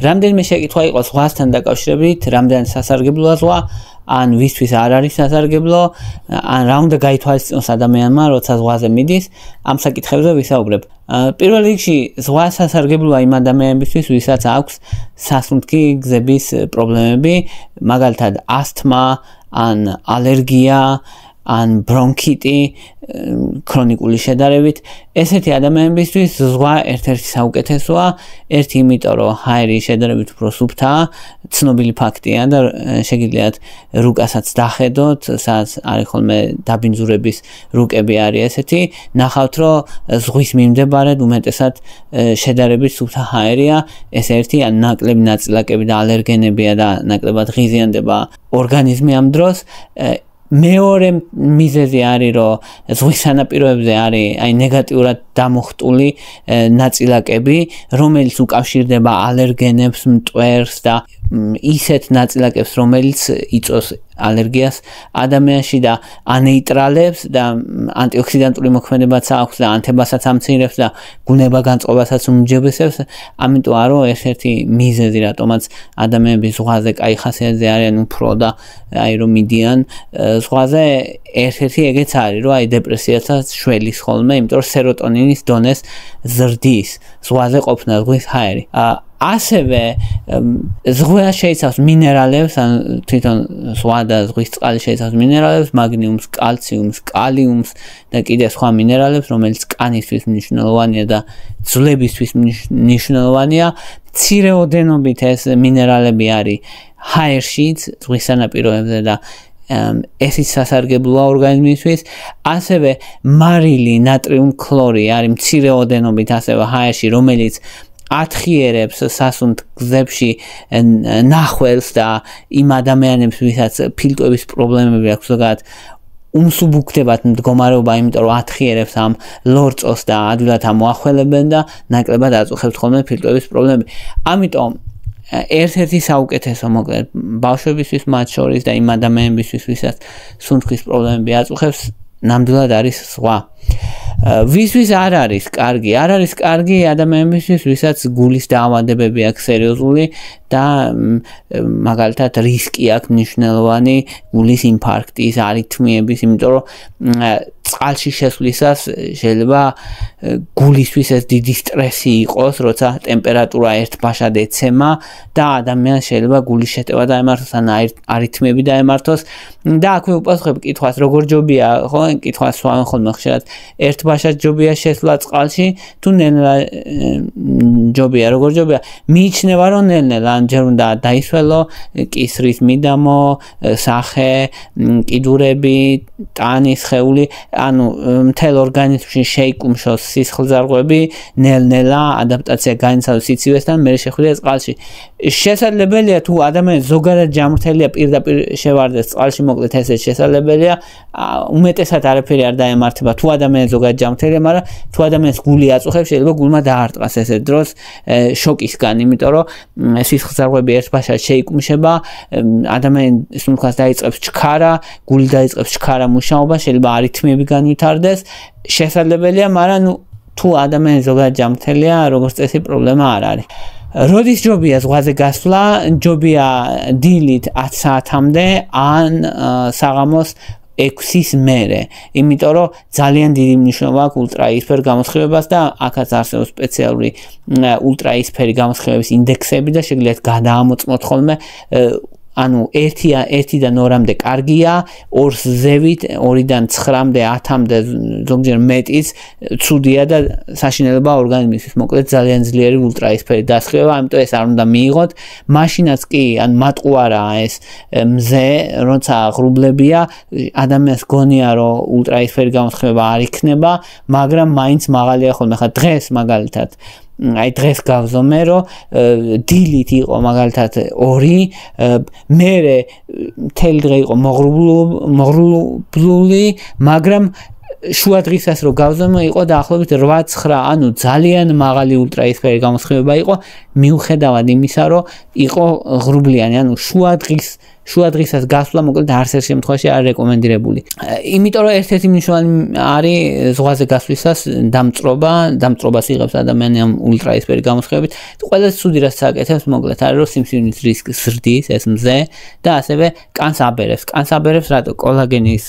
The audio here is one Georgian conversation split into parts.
რამდენიმე შეკითხვა იყო ზღვასთან დაკავშირებით, რამდენ სასარგებლოა ზღვა, ან ვისთვის არ არის სასარგებლო, ან რა უნდა გაითვალისწინოს ადამიანმა, როცა ზღვაზე მიდის, ამ საკითხებზე ვისაუბრებ. პირველ რიგში, ზღვა სასარგებლოა იმ ადამიანებისთვის, ვისაც აქვს სასუნთქი გზების პრობლემები, მაგალითად, ასთმა, ან ალერგია, ან ბრონქიტი ქრონიკული შედარებით. ესეთი ადამიანებისთვის ზღვა ერთ-ერთი საუკეთესოა. ერთი იმიტომ რომ ჰაერი შედარებით უფრო სუფთაა ცნობილი ფაქტია და შეგიძლიათ რუკასაც დახედოთ სადაც არის ხოლმე დაბინძურების რუკები არის ესეთი. ნახავთ რომ ზღვის მიმდებარედ უმეტესად შედარებით სუფთა ჰაერია. ეს ერთი ან ნაკლები ნაწილაკები და ალერგენებია და ნაკლებად ღიზიანდება ორგანიზმი ამ დროს მეორე მიზეზი არის რომ ზღვის სანაპიროებზე არის აი ნეგატიურად დამუხტული ნაწილაკები, რომელიც უკავშირდება ალერგენებს, მტვერს და ისეთ ნაწილაკებს, რომელიც იწვევს ალერგიას ადამიანში და ანეიტრალებს და ანტიოქსიდანტური მოქმედებაც აქვს და ანთებასაც ამცირებს და გუნება განწყობასაც უმჯობესებს. ამიტომ არო ერთ-ერთი მიზეზი რატომაც ადამიანები ზღვაზე კაი ხასიათზე არიან უფრო და აი რომ მიდიან ზღვაზე ერთ-ერთი ეგეც არის, რომ აი დეპრესიასაც შველის ხოლმე, იმიტომ რომ სეროტონინი სეროტონინის დონეს ზრდის ზღვაზე ყოფნა ზღვის ჰაერი. აა ასევე ზღვა შეიცავს მინერალებს, ან თვითონ ზღვა და ზღვის წყალი შეიცავს მინერალებს, მაგნიუმს, კალციუმს, კალიუმს და კიდე სხვა მინერალებს, რომელიც კანისთვის მნიშვნელოვანია და ძვლებისთვის მნიშვნელოვანია. ცირეოდენობით ეს მინერალები არის ჰაერშიც, ზღვის სანაპიროებზე და ეს ის სასარგებლოა ორგანიზმისთვის, ასევე მარილი, ნატრიუმ ქლორი არის მცირეოდენობით ასევე ჰაერში, რომელიც ათხიერებს სასუნთ გზებში ნახველს და იმ ადამიანებს, ვისაც ფილტვების პრობლემები აქვს, ზოგადად უმსუბუქდებათ მდგომარეობა, იმიტომ რომ ათხიერებს ამ ლორწოს და ადვილად ამოახველებენ და ნაკლებად აწუხებს ხოლმე ფილტვების პრობლემები. ამიტომ ერთ-ერთი საუკეთესო მოკლედ ბავშვებისთვის მათ შორის და იმ ადამიანებისთვის, ვისაც სუნთქვის პრობლემები აწუხებს, ნამდვილად არის სხვა. ვისთვის არ არის კარგი? არ არის კარგი ადამიანებისთვის, ვისაც გულის დაავადებები აქვს სერიოზული და მაგალითად რისკი აქვს მნიშვნელოვანი გულის ინფარქტის, არითმიების, იმიტომ რომ წყალში შესვლისას შეიძლება გულისთვის ეს დიდი სტრესი იყოს, როცა ტემპერატურა ერთბაშად ეცემა და ადამიანს შეიძლება გულის შეტევა დაემართოს ან არითმიები დაემართოს და აქვე უპასუხებ კითხვას, როგორ ჯობია, ხო, კითხვას სვამენ ხოლმე ხშირად, ერთბაშად ჯობია შესვლა წყალში, თუ ნელა ჯობია, როგორ ჯობია? მიიჩნევა რომ ნელა ან ჯერ უნდა დაისველო კისრის მიდამო, სახე, კიდურები, ტანის ხეული ანუ მთელ ორგანიზმში შეიკუმშოს სისხლძარღვები, ნელ-ნელა ადაპტაცია განიცადოს სიცივესთან, მე შეხვდია წყალში. შესაძლებელია თუ ადამიანი ზოგადად ჯამრთელია პირდაპირ შევარდეს წყალში მოკლედ ესე შესაძლებელია, უმეტესად არაფერი არ დაემართება თუ ადამიანი ზოგადად ჯამრთელია, მაგრამ თუ ადამიანს გული აწუხებს, შეიძლება გულმა დაარტყას ესე დროს შოკისგან, იმიტომ რომ სისხლძარღვები ერთბაშად შეიკუმშება, ადამიანი სულხას დაიწყებს ჩქარა, გული დაიწყებს ჩქარა მუშაობა, შეიძლება არითმიები განვითარდეს შესაძლებელია, მაგრამ თუ ადამიანი ზოგადად ჯამთელია, როგორც წესი პრობლემა არ არის. როდის ჯობია ზღვაზე გასვლა? ჯობია დილით 10 საათამდე ან საღამოს 6-ის მერე, იმიტომ რომ ძალიან დიდი მნიშვნელობა აქვს ультраისფერ გამოსხივებას და აქაც არსებობს სპეციალური ультраისფერი გამოსხივების ინდექსები და შეგვიძლიათ გადაამოწმოთ ხოლმე ანუ 1-ია 1-დან 2-მდე კარგია, 2-ს ზევით, 2-დან 9-მდე 10-მდე ზოგჯერ მეტიც ცუდია და საშინელება ორგანიზმისთვის. მოკლედ ძალიან ძლიერი ультраისფერი დასხივება, ამიტომ ეს არ უნდა მიიღოთ. მაშინაც კი, ან მატყუარაა ეს მზე, როცა ღრუბლებია, ადამიანს გონია, რომ ультраისფერი გამოცხება არ იქნება, მაგრამ მაინც მაღალია ხოლმე. ხა დღეს მაგალითად აი დღეს გავზომე რომ დილით იყო მაგალითად 2 მე მთელი დღე იყო მოღრუბლული მაგრამ შუა დღისას რო გავზომე იყო დაახლოებით 8-9, ანუ ძალიან მაღალი ультраისფერი გამოსხივება იყო, მიუხედავად იმისა, რომ იყო ღრუბლიანი, ანუ შუა დღის შუა დღისას გასვლა მოკლედ არცერთ შემთხვევაში არ რეკომენდირებული. იმიტომ რომ ერთ-ერთი მნიშვნელოვანი არის ზღვაზე გასვლისას დამწრობა, დამწრობას იღებს ადამიანამ ულტრაისფერი გამოსხივებით. ყველაზე ცუდი რაც აკეთებს მოკლედ არის რომ სიმსივნის რისკს ზრდის ეს მზე და ასევე კანს აბერებს. კანს აბერებს რატო კოლაგენის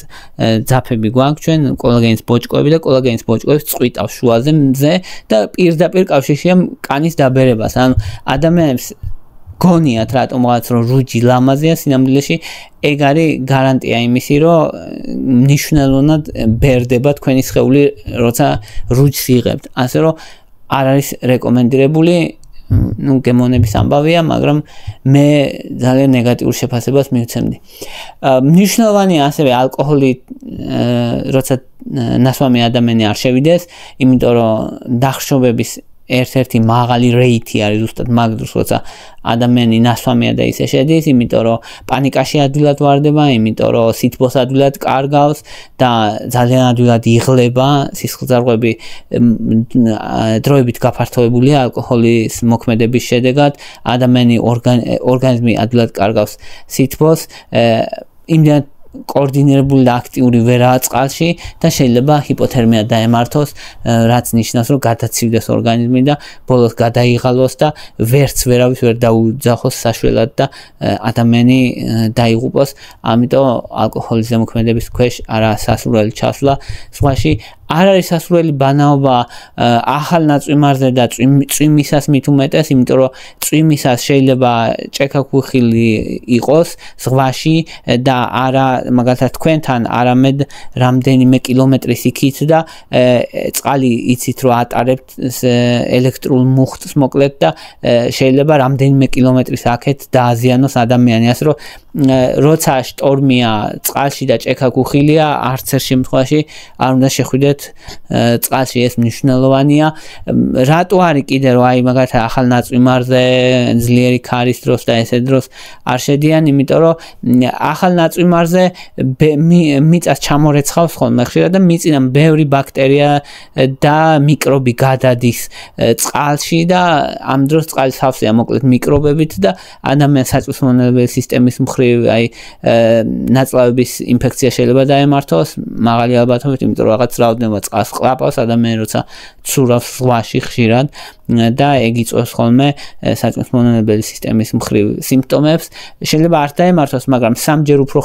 ძაფები გვაქვს ჩვენ, კოლაგენის ბოჭკოები და კოლაგენის ბოჭკოებს წვიტავს შუაზე მზე და პირდაპირ კავშირშია კანის დაბერებას. ანუ ადამიანებს გონიათ რატომ რაღაც რომ რუჯი ლამაზია სინამდვილეში ეგ არის გარანტია იმისი რომ ნიშნულოვნად ბერდება თქვენი სხეული როცა რუჯს იღებთ ასე რომ არ არის რეკომენდირებული ну გემონების ამბავია, მაგრამ მე ძალიან ნეგატიურ შეფასებას მივცემდი. მნიშვნელოვანია ასევე ალკოჰოლი როცა ნასვამი ადამიანი არ შევიდეს, იმიტომ რომ დახშობების ერთ-ერთი მაღალი რეიტი არის ზუსტად მაგდროს, როცა ადამიანი ნასვამია და ისე შედის, იმიტომ რომ პანიკაში ადვილად واردება, იმიტომ რომ სითბოს ადვილად კარგავს და ძალიან ადვილად იღლება, სისხლძარღვები დროებით გაფართოებულია ალკოჰოლის მოქმედების შედეგად, ადამიანი ორგანიზმი ადვილად კარგავს სითბოს, იმდენად კოორდინირებული და აქტიური ვერაა წყალში და შეიძლება ჰიპოთერმია დაემართოს, რაც ნიშნავს, რომ გადაცივდეს ორგანიზმი და ბოლოს გადაიღალოს და ვერც ვერავის ვერ დაუძახოს საშველად და ადამიანი დაიღუპოს. ამიტომ ალკოჰოლის ზემოქმედების ქვეშ არა სასურველი ჩასვლა სხვაში არ არის სასურველი ბანაობა ახალ ნაწვიმარზე და წვიმისას მით უმეტეს, იმიტომ რომ წვიმისას შეიძლება ჭექაქუხილი იყოს ზღვაში და არა მაგალითად თქვენთან არამედ რამდენიმე კილომეტრის იქით და წყალი იცით რომ ატარებთ ელექტრულ მუხტს მოკლედ და შეიძლება რამდენიმე კილომეტრის აქეთ დააზიანოს ადამიანი, ასე რომ როცა შტორმია წყალში და ჭექაქუხილია, არც ერთ შემთხვევაში არ უნდა შეხვიდეთ წყალში ეს მნიშვნელოვანია. რატო არის კიდე რომ აი მაგალითად ახალ ნაწვიმარზე ძლიერი ქარის დროს და ესე დროს არ შედიან, იმიტომ რომ ახალ ნაწვიმარზე მიწას ჩამორეცხავს ხოლმე ხშირად და მიწიდან ბევრი ბაქტერია და მიკრობი გადადის წყალში და ამ დროს წყალი სავსეა მოკლედ მიკრობებით და ადამიანის საწვისმომნელებელი სისტემის მხრივ აი ნაწლავების ინფექცია შეიძლება დაემართოს მაღალი ალბათობით, იმიტომ რომ რაღაც რაოდენობა წყალს ყლაპავს ადამიანი როცა ცურავს ზღვაში ხშირად და ეგ იწვევს ხოლმე საწმისმომნელებელი სისტემის მხრივ სიმპტომებს. შეიძლება არ დაემართოს, მაგრამ სამჯერ უფრო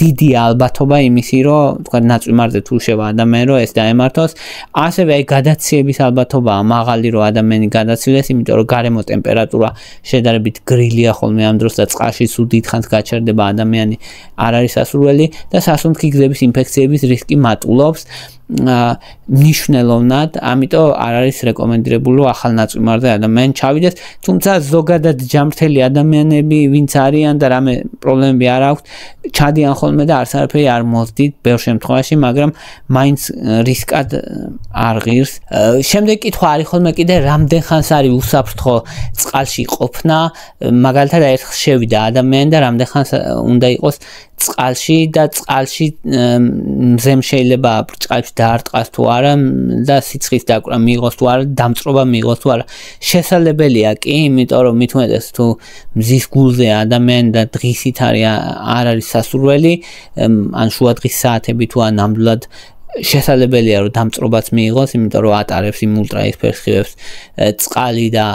დიდი ალბათობა იმისი, რომ თქვა ნაწვიმარზე თუ შევა ადამიანი, რომ ეს დაემართოს. ასევე აი გადაციების ალბათობა მაღალი, რომ ადამიანი გადაცილდეს, იმიტომ რომ გარემო ტემპერატურა შედარებით გრილია ხოლმე ამ დროს და წყალში სულ დიდხანს გაჩერდება ადამიანი არ არის სასურველი და სასუნთქი გზების ინფექციების რისკი მატულობს. ნიშნელოვნად, ამიტომ არ არის რეკომენდირებული ახალ ნაწვიმარზე ადამიანი ჩავიდეს, თუმცა ზოგადად ჯამრთელი ადამიანები, ვინც არიან და რამე პრობლემები არ აქვთ, ჩადიან ხოლმე და არც არაფერი არ მოძდით ბევრ შემთხვევაში, მაგრამ მაინც რისკად არ ღირს. შემდეგ კითხვა არის ხოლმე კიდე რამდენ ხანს არის უსაფრთხო წყალში ყოფნა, მაგალითად ერთხელ შევიდა ადამიანი და რამდენ ხანს უნდა იყოს წყალში და წყალში მზემ შეიძლება ბრჭყალში დაარტყას თუ არა და სიცხის დაკვრა მიიღოს თუ არა, დამწრობა მიიღოს თუ არა. შესაძლებელია კი, იმიტომ რომ მithumetes თუ მზის გულზე ადამიანი და დღისით არის არ არის სასურველი, ან შუა დღის საათები თუ ან ამდლად შესაძლებელია რომ დამწრობაც მიიღოს, იმიტომ რომ ატარებს იმ ультраისფერს ხივებს წყალი და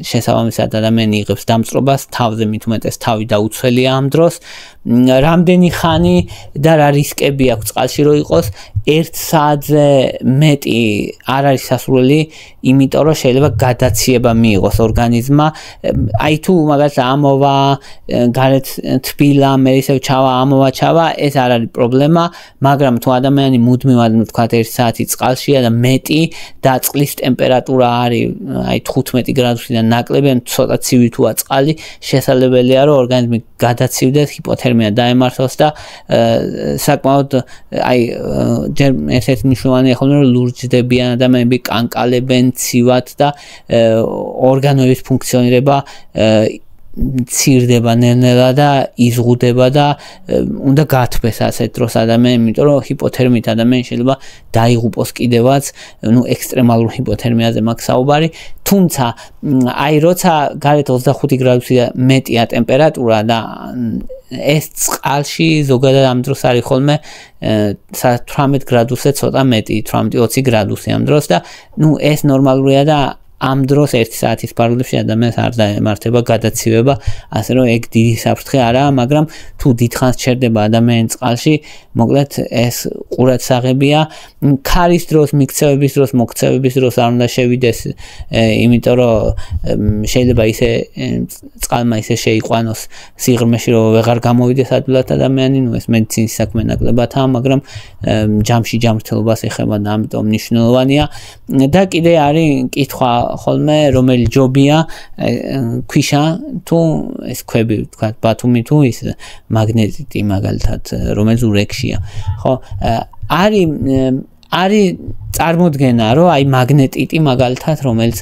შესაბამისად ადამიანი იღებს დამწრობას, თავზე მithumetes თავი დაუცველია ამ დროს. რამდენი ხანი და რა რისკები აქვს წყალში რომ იყოს, 1 საათზე მეტი არ არის სასურველი, იმიტომ რომ შეიძლება გადაციება მიიღოს ორგანიზმმა. აი თუ მაგალითად ამოვა, გარეთ თბილა, მე ისევ ჩავა, ამოვა, ჩავა, ეს არ არის პრობლემა, მაგრამ თუ ადამიანი მუდმივად თქვა 1 საათი წყალშია და მეტი და წყლის ტემპერატურა არის აი 15 გრადუსიდან ნაკლები, ან ცოტა ცივი თუა წყალი, შესაძლებელია რომ ორგანიზმი გადაცივდეს, ჰიპოთერმია დაემართოს და საკმაოდ აი ჯერ ერთ-ერთი მნიშვნელოვანია ხოლმე რომ ლურჯდებიან ადამიანები, კანკალებენ, ცივად და ორგანოების ფუნქციონირება ცირდება ნელ-ნელა და იზღუდება და უნდა გათბეს ასეთ დროს ადამიანი, იმიტომ რომ ჰიპოთერმით ადამიანი შეიძლება დაიღუპოს კიდევაც, ну ექსტრემალურ ჰიპოთერმიაზე მაქვს საუბარი, თუმცა აი როცა გარეთ 25 გრადუსი და მეტია ტემპერატურა და ეს წყალში ზოგადად ამ დროს არის ხოლმე 18 გრადუსზე ცოტა მეტი, 18-20 გრადუსი ამ დროს და ну ეს ნორმალურია და ამ დროს 1 საათის პარალელში ადამიანს არ დაემართება გადაცივება, ასე რომ ეგ დიდი საფრთხე არაა, მაგრამ თუ დიდხანს ჩერდება ადამიანი წყალში, მოკლედ ეს ყურადსაღებია. ქარის დროს, მიქცევების დროს, მოქცევების დროს არ უნდა შევიდეს, იმიტომ რომ შეიძლება ისე წყალმა ისე შეიყვანოს სიღრმეში, რომ ვეღარ გამოვიდეს ადვილად ადამიანი, ნუ ეს მედიცინის საქმე ნაკლებადაა, მაგრამ ჯამში ჯამრთელობას ეხება და ამიტომ მნიშვნელოვანია. და კიდე არის კითხვა ხოლმე რომელი ჯობია ქვიშა თუ ეს ქვები თქვა ბათუმი თუ ის მაგნეტიტი მაგალითად რომელიც ურექშია. ხო არის არის წარმოქმნა რომ აი მაგნეტიტი მაგალითად რომელიც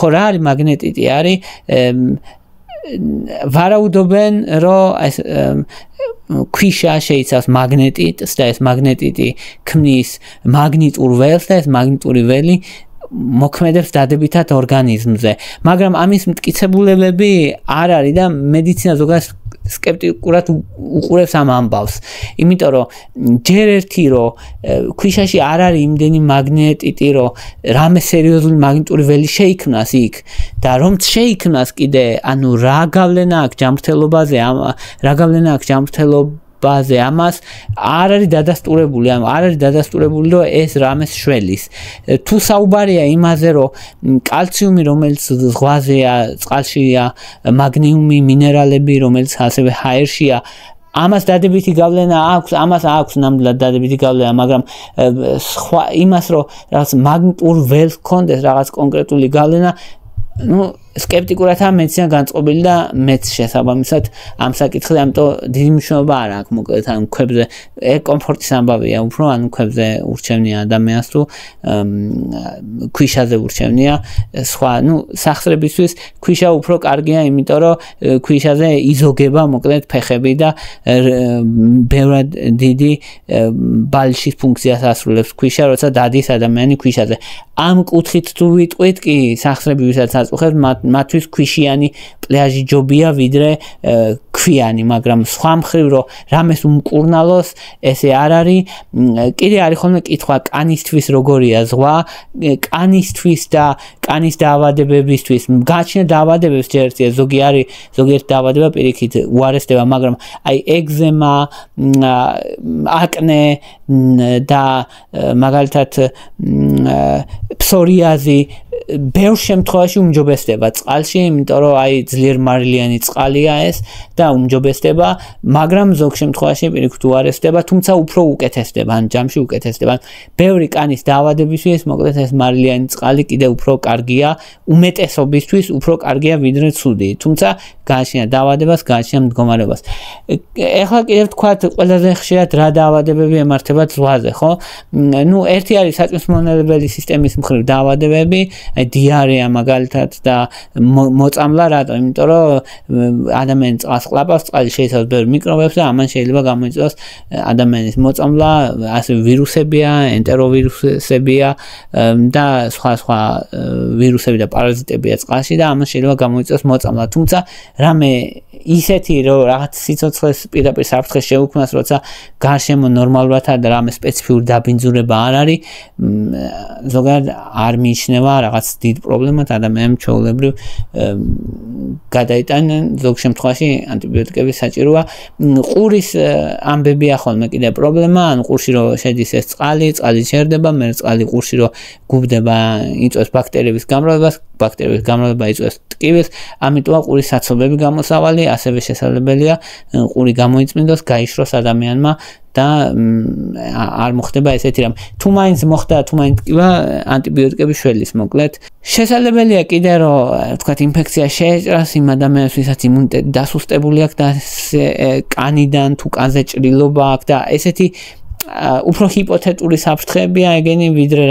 ხო რა არის მაგნეტიტი? არის ვარაუდობენ რომ ეს ქვიშა შეიცავს მაგნეტიტს და ეს მაგნეტიტი ქმნის მაგნიტურ ველს და ეს მაგნიტური ველი მოქმედებს დადებითად ორგანიზმზე, მაგრამ ამის მტკიცებულებები არ არის და მედიცინა ზოგადად скеპტიკურად უყურებს ამ ამბავს. იმიტომ რომ ჯერ ერთი რომ ქვიშაში არ არის იმდენი მაგნეტიტი, რომ რამე სერიოზული მაგნიტური ველი შეიქმნას იქ და რომ შეიქმნას კიდე, ანუ რა გავლენა აქვს ჯანმრთელობაზე, რა გავლენა აქვს ჯანმრთელობაზე ბაზე ამას არ არის დადასტურებული ამ არ არის დადასტურებული რომ ეს რამეს შველის. თუ საუბარია იმაზე რომ კალციუმი რომელიც ზღვაზეა წყალშია მაგნიუმი მინერალები რომელიც ასევე ჰაერშია ამას დადებითი გავლენა აქვს, ამას აქვს ნამდვილად დადებითი გავლენა, მაგრამ სხვა იმას რომ რაღაც მაგნიტურ ველს კონდეს რაღაც კონკრეტული გავლენა, ну სკეპტიკურად ამ მეციან განწყობილი და მეც შესაბამისად ამ საკითხზე ამიტომ დიდი მნიშვნელობა არ აქვს მოკლედ ან ქვებზე. კომფორტის ამბავია უფრო ან ქვებზე ურჩევნია ადამიანს თუ ქვიშაზე ურჩევნია სხვა ну სახსრებისთვის ქვიშა უფრო კარგია იმიტომ რომ ქვიშაზე იზოგება მოკლედ ფეხები და ბევრად დიდი ბალშის ფუნქციას ასრულებს ქვიშა როცა დადის ადამიანი ქვიშაზე. ამ კუთხით თუ ვიტყვით კი სახსრები ვისაც აწუხებს მათ მათთვის ქვიშიანი პლაჟი ჯობია ვიდრე ქვიანი, მაგრამ სხვა მხრივ რომ რამეს უმკურნალოს, ესე არ არის. კიდე არის ხოლმე კითხვა კანისთვის როგორია ზღვა, კანისთვის და კანის დაავადებებისთვის. გაჩნდა დაავადებებს ჯერტია ზოგი არის, ზოგიერთ დაავადება პირიქით უარესდება, მაგრამ აი ეგზემა, აკნე და მაგალითად ფსორიაზი ბევრ შემთხვევაში უმჯობესდება წყალში, იმიტომ რომ აი ძლიერ მარილიანი წყალია ეს და უმჯობესდება, მაგრამ ზოგ შემთხვევაში პირიქით უარესდება, თუმცა უფრო უკეთესდება, ან ჯამში უკეთესდება. ბევრი კანის დაავადებისთვის მოკლედ ეს მარილიანი წყალი კიდე უფრო კარგია, უმეტესობისთვის უფრო კარგია ვიდრე ცუდი. თუმცა გააჩნია დაავადებას, გააჩნია მდგომარეობას. ეხლა კიდე ვთქვათ, ყველაზე ხშირად რა დაავადებები ემართება ზღვაზე, ხო? ნუ ერთი არის საწმისმომნელებელი სისტემის მხრივ დაავადებები, დიარეა მაგალითად და მოწამლა რატო? იმიტომ რომ ადამიანი წყალს ყლაპავს, წყალი შეიცავს ბევრ მიკრობებს და ამან შეიძლება გამოიწვიოს ადამიანის მოწამლა, ასე ვირუსებია, ენტეროვირუსებია და სხვა სხვა ვირუსები და პარაზიტებია წყალში და ამან შეიძლება გამოიწვიოს მოწამლა. თუმცა რამე ისეთი რომ რაღაც სიცოცხლეს პირდაპირ საფრთხე შეუქმნას, როცა გარშემო ნორმალურად და რამე სპეციფიური დაბინძურება არ არის, ზოგადად არ მიიჩნევა რაღაც დიდ პრობლემად ადამიანებს ჩაოლებრივ გადაიტანენ ზოგ შემთხვევაში ანტიბიოტიკები საჭიროა. ყურის ამბებია ხოლმე კიდე პრობლემა, ან ყურში რო შედის ეს წყალი, წყალი ჩერდება, მე წყალი ყურში რო გუბდება, იწვევს ბაქტერიების გამრავლებას, ბაქტერიების გამრავლება იწვევს ტკივილს, ამიტომა ყურის საცობები გამოსავალი, ასევე შესაძლებელია ყური გამოიწმინდოს, გაიშროს ადამიანმა და არ მოხდება ესეთი რამ. თუ მაინც მოხდა, თუ მაინც კივა ანტიბიოტიკები შველის მოკლედ. შესაძლებელია კიდე რომ თქვათ ინფექცია შეეჭრას იმ ადამიანს, ვისაც იმუნიტეტი დასუსტებული აქვს და კანიდან თუ კანზე ჭრილობა აქვს და ესეთი უფრო ჰიპოთეტური საფრთხეებია ეგენი ვიდრე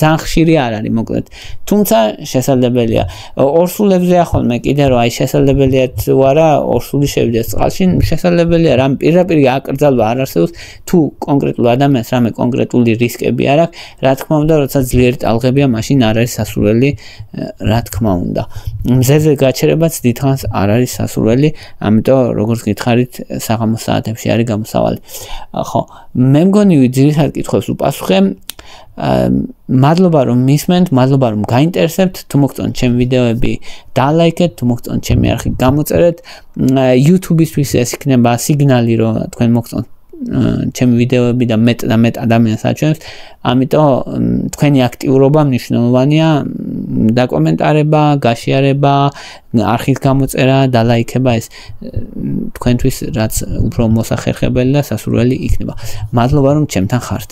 ძალიან ხშირი არ არის მოკლედ. თუმცა შესაძლებელია. ორსულებზე ახალმე კიდე რომ აი შესაძლებელია თუ არა ორსული შევიდეს წყალში შესაძლებელია რამ პირდაპირ აკრძალვა არ არსებობს თუ კონკრეტულ ადამიანს რამე კონკრეტული რისკები არ აქვს რა თქმა უნდა როცა ძლიერი ტალღებია მაშინ არ არის სასურველი რა თქმა უნდა. მზეზე გაჩერებაც დიდხანს არ არის სასურველი ამიტომ როგორც გითხარით საღამოს საათებში არის გამოსავალი. ხო მე მგონი ძირითადად კითხვებს უპასუხე. მადლობა რომ მისმენთ, მადლობა რომ გაინტერესებთ, თუ მოგწონთ ჩემი ვიდეოები, დალაიქეთ, თუ მოგწონთ ჩემი არხი, გამოწერეთ. YouTube-ისთვის ეს იქნება სიგნალი, რომ თქვენ მოგწონთ ჩემი ვიდეოები და მეტ და მეტ ადამიანს აჩვენებს. ამიტომ თქვენი აქტიურობა მნიშვნელოვანია. დაკომენტარება, გაშიარება, არხის გამოწერა და ლაიქება ეს თქვენთვის რაც უფრო მოსახერხებელი და სასურველი იქნება. მადლობა რომ ჩემთან ხართ.